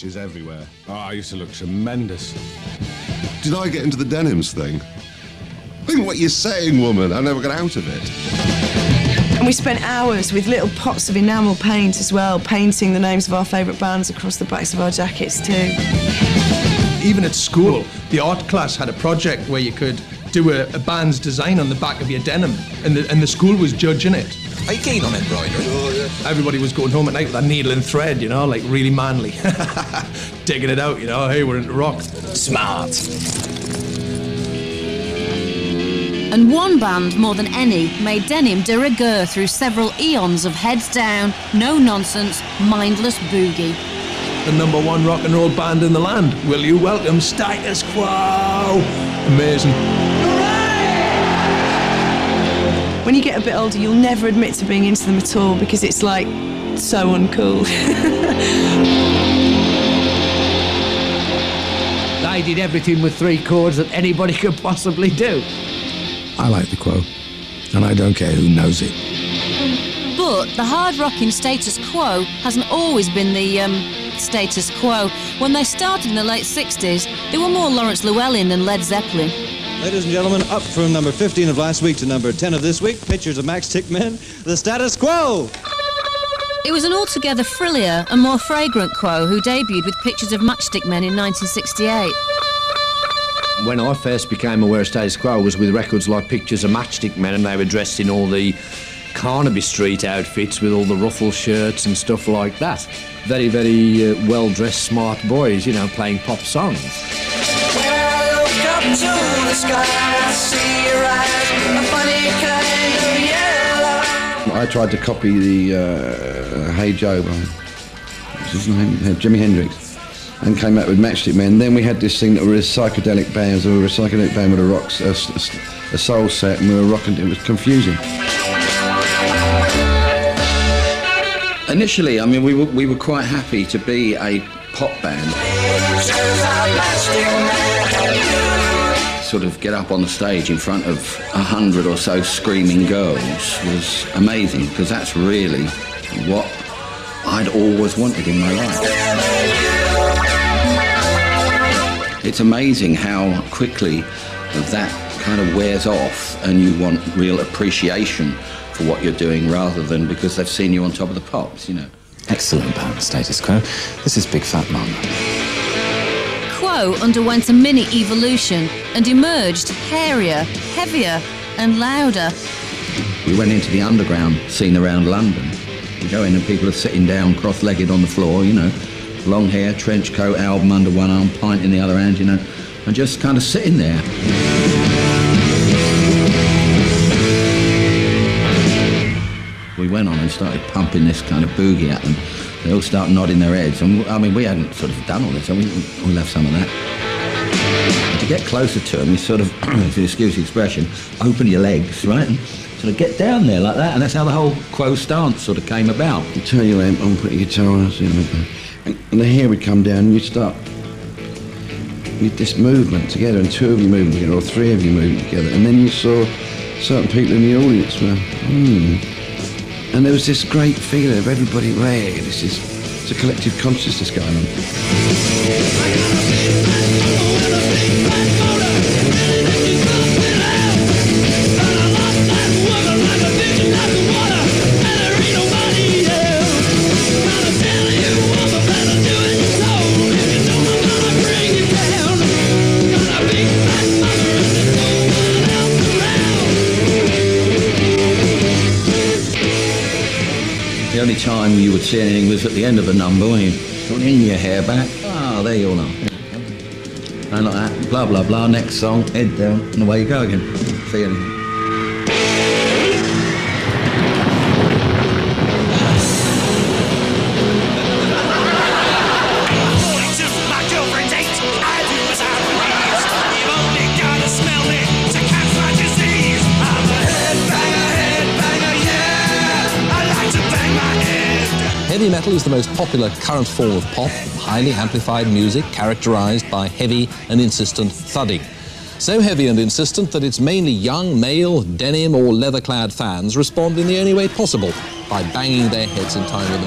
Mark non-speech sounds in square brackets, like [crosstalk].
Is everywhere. Oh, I used to look tremendous. Did I get into the denims thing? Think what you're saying, woman. I never got out of it. And we spent hours with little pots of enamel paint as well, painting the names of our favourite bands across the backs of our jackets too. Even at school, the art class had a project where you could do a, a band's design on the back of your denim, and the, and the school was judging it. Are you keen on embroidery? Everybody was going home at night with a needle and thread, you know, like really manly. [laughs] Digging it out, you know, hey, we're into rock. Smart. And one band, more than any, made denim de rigueur through several eons of heads down, no nonsense, mindless boogie. The number one rock and roll band in the land. Will you welcome Status Quo? Amazing. When you get a bit older, you'll never admit to being into them at all because it's like so uncool. [laughs] They did everything with three chords that anybody could possibly do. I like the quo, and I don't care who knows it. But the hard rocking status quo hasn't always been the um, status quo. When they started in the late 60s, they were more Laurence Llewelyn than Led Zeppelin. Ladies and gentlemen, up from number 15 of last week to number 10 of this week, pictures of Matchstick Men, the status quo. It was an altogether frillier and more fragrant Quo who debuted with pictures of Matchstick Men in 1968. When I first became aware of status quo was with records like Pictures of Matchstick Men, and they were dressed in all the Carnaby Street outfits with all the ruffle shirts and stuff like that. Very, very uh, well dressed, smart boys, you know, playing pop songs. I tried to copy the uh, Hey Joe by his name? Uh, Jimi Hendrix, and came out with Matchstick Men. Then we had this thing that were a psychedelic bands. We were a psychedelic band with a rock, a, a, a soul set, and we were rocking. It was confusing. Initially, I mean, we were, we were quite happy to be a pop band. Sort of get up on the stage in front of a hundred or so screaming girls was amazing because that's really what I'd always wanted in my life. It's amazing how quickly that kind of wears off and you want real appreciation for what you're doing rather than because they've seen you on top of the pops, you know. Excellent band, Status Quo. This is Big Fat Mama. Underwent a mini evolution and emerged hairier, heavier, and louder. We went into the underground scene around London. You go in and people are sitting down cross-legged on the floor, you know, long hair, trench coat, album under one arm, pint in the other hand, you know, and just kind of sitting there. We went on and started pumping this kind of boogie at them. They all start nodding their heads. And I mean, we hadn't sort of done all this, so we, we'll have some of that. And to get closer to them, you sort of, [clears throat] if you excuse the expression, open your legs, right? And sort of get down there like that. And that's how the whole quo stance sort of came about. You turn your lamp on, put your guitar on. And, and the hair would come down, and you'd start with this movement together, and two of you moving together, or three of you moving together. And then you saw certain people in the audience were, hmm. And there was this great feeling of everybody, hey, this is it's a collective consciousness going on. Time you would see anything was at the end of a number when you in your hair back. Ah, there you all are. And like that, blah, blah, blah. Next song, head down, and away you go again. See anything. Heavy metal is the most popular current form of pop, highly amplified music characterized by heavy and insistent thudding. So heavy and insistent that it's mainly young, male, denim or leather-clad fans respond in the only way possible, by banging their heads in time with the music.